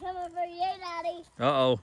coming for you, Daddy. Uh-oh.